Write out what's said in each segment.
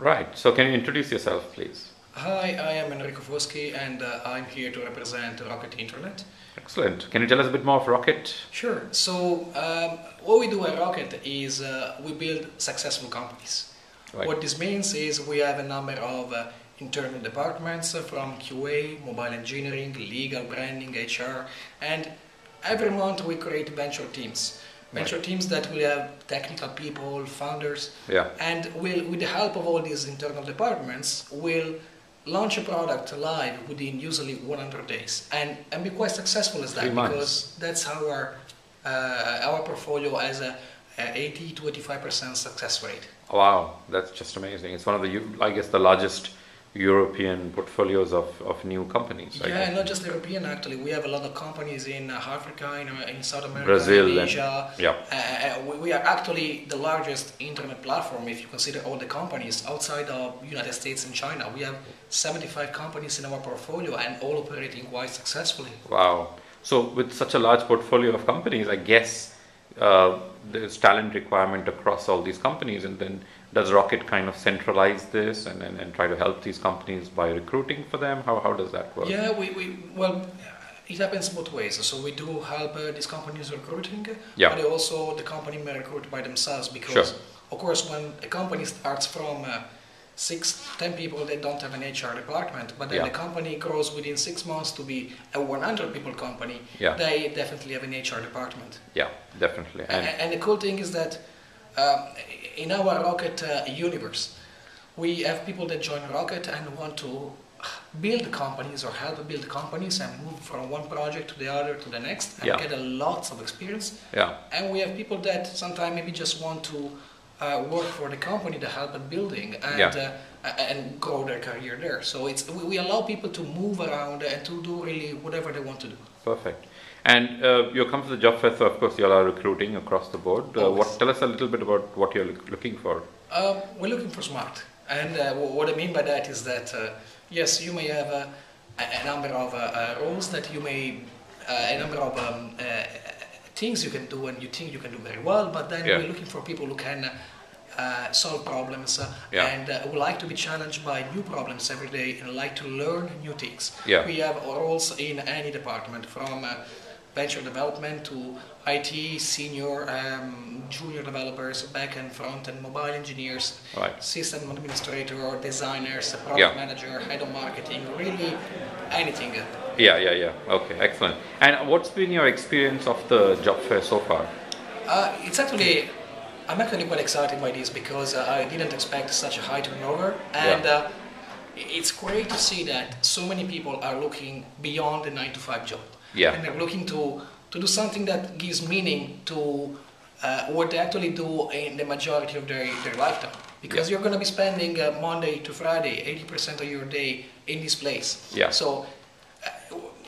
Right. So can you introduce yourself, please? Hi, I am Enrico Foschi and uh, I'm here to represent Rocket Internet. Excellent. Can you tell us a bit more of Rocket? Sure. So, um, what we do at Rocket is uh, we build successful companies. Right. What this means is we have a number of uh, internal departments uh, from QA, mobile engineering, legal, branding, HR, and every month we create venture teams. Venture Right. teams that will have technical people, founders, Yeah. and will, with the help of all these internal departments, will launch a product live within usually 100 days and, and be quite successful as that Three months. because that's our uh, our portfolio has a, a 80 to 85 percent success rate. Wow, that's just amazing. It's one of the, I guess, the largest European portfolios of, of new companies. I yeah, not just European actually. We have a lot of companies in uh, Africa, in, uh, in South America, Brazil in and- Asia. yeah. Uh, uh, we, we are actually the largest internet platform if you consider all the companies outside of United States and China. We have 75 companies in our portfolio and all operating quite successfully. Wow. So with such a large portfolio of companies, I guess uh, there's talent requirement across all these companies, and then does Rocket kind of centralize this and, and, and try to help these companies by recruiting for them? How, how does that work? Yeah, we, we well, it happens both ways. So we do help uh, these companies recruiting, Yeah. but also the company may recruit by themselves because, Sure. of course, when a company starts from uh, six, ten people, that don't have an HR department, but then Yeah. the company grows within six months to be a 100 people company. Yeah. They definitely have an HR department. Yeah, definitely. And, And and the cool thing is that um, in our Rocket uh, universe, we have people that join Rocket and want to build companies or help build companies and move from one project to the other to the next and Yeah. get a lots of experience. yeah, And we have people that sometimes maybe just want to uh, work for the company to help in building and Yeah. uh, and grow their career there. So it's we, we allow people to move around and to do really whatever they want to do. perfect. And uh, you come to the job fair, so of course you all are recruiting across the board. Uh, what tell us a little bit about what you're look- looking for? Um, we're looking for smart, and uh, what I mean by that is that uh, yes, you may have a, a number of roles that you may, uh, a number of um, uh, things you can do and you think you can do very well, but then Yeah. we're looking for people who can. Uh, solve problems uh, Yeah. and uh, who like to be challenged by new problems every day and like to learn new things. Yeah. We have roles in any department from uh, venture development to IT, senior, um, junior developers, back and front and mobile engineers, Right. system administrator or designers, product Yeah. manager, head of marketing, really anything. Yeah, yeah, yeah. Okay, excellent. And what's been your experience of the job fair so far? Uh, it's actually, I'm actually quite excited by this because uh, I didn't expect such a high turnover, and Yeah. uh, it's great to see that so many people are looking beyond the nine to five job, Yeah. and they're looking to to do something that gives meaning to uh, what they actually do in the majority of their, their lifetime. Because you're going to be spending uh, Monday to Friday 80% of your day in this place. Yeah. So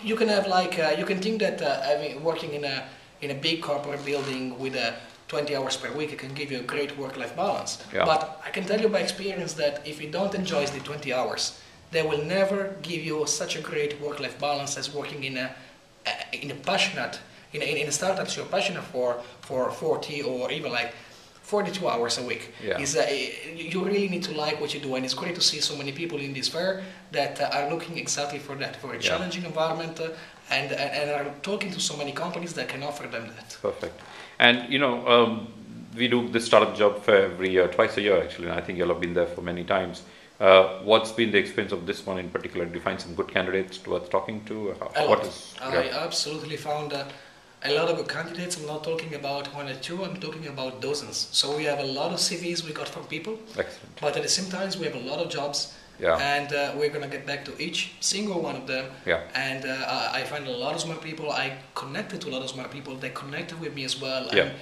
you can have like uh, you can think that uh, having working in a in a big corporate building with a 20 hours per week it can give you a great work-life balance. Yeah. But I can tell you by experience that if you don't enjoy the 20 hours, they will never give you such a great work-life balance as working in a in a passionate in a, in a startup you're passionate for for 40 or even like 42 hours a week. Yeah. Is uh, you really need to like what you do, and it's great to see so many people in this fair that uh, are looking exactly for that, for a Yeah. challenging environment, uh, and, and are talking to so many companies that can offer them that. Perfect. And you know, um, we do the startup job fair every year, twice a year actually, and I think you'll have been there for many times. Uh, what's been the experience of this one in particular? Did you find some good candidates worth talking to? How, what is? I yeah. absolutely found uh, a lot of good candidates. I'm not talking about one or two. I'm talking about dozens. So we have a lot of CVs we got from people, Excellent. but at the same time we have a lot of jobs. Yeah. And uh, we're gonna get back to each single one of them. Yeah. And uh, I find a lot of smart people. I connected to a lot of smart people. They connected with me as well. Yeah. And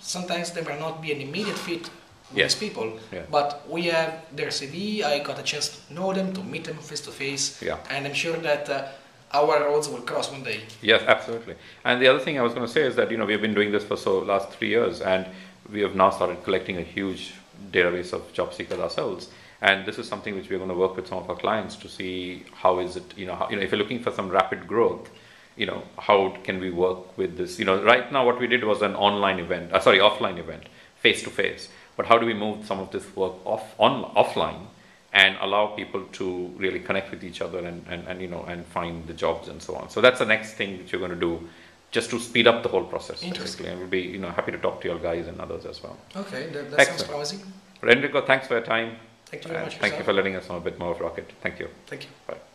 sometimes there will not be an immediate fit with Yeah. these people. Yeah. But we have their CV. I got a chance to know them, to meet them face to face. Yeah. And I'm sure that uh, our roads will cross one day. Yes, absolutely. And the other thing I was going to say is that you know we have been doing this for so last three years, and we have now started collecting a huge database of job seekers ourselves. And this is something which we're going to work with some of our clients to see how is it you know how, you know if you're looking for some rapid growth, you know how can we work with this? You know right now what we did was an online event, uh, sorry offline event, face to face. But how do we move some of this work off on offline and allow people to really connect with each other and, and, and you know and find the jobs and so on. So that's the next thing that you're going to do, just to speed up the whole process. Interesting. Basically, and we'll be you know happy to talk to your guys and others as well. Okay, that, that sounds promising. But Enrico, thanks for your time. Thank you very much. thank you for letting us know a bit more of Rocket. Thank you. Thank you. Bye.